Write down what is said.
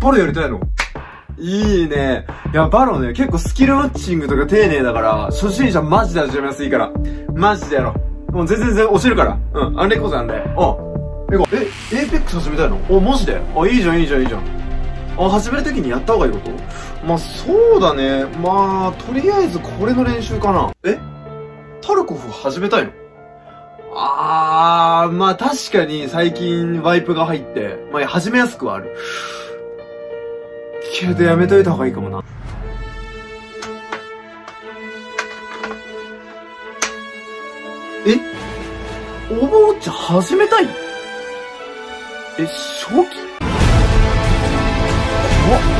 バロやりたいの？いいね。いや、バロね、結構スキルマッチングとか丁寧だから、初心者マジで始めやすいから。マジでやろう。もう全然全然落ちるから。うん、アンレコードなんで。うん。え、え、エーペックス始めたいの？お、マジで？あ、いいじゃん、いいじゃん、いいじゃん。あ、始めるときにやった方がいいこと？まあ、そうだね。まあ、とりあえずこれの練習かな。え？タルコフ始めたいの？あー、まあ確かに最近ワイプが入って、まあ始めやすくはある。けどやめといた方がいいかもな。え？お坊ちゃん始めたい？え、正気怖っ。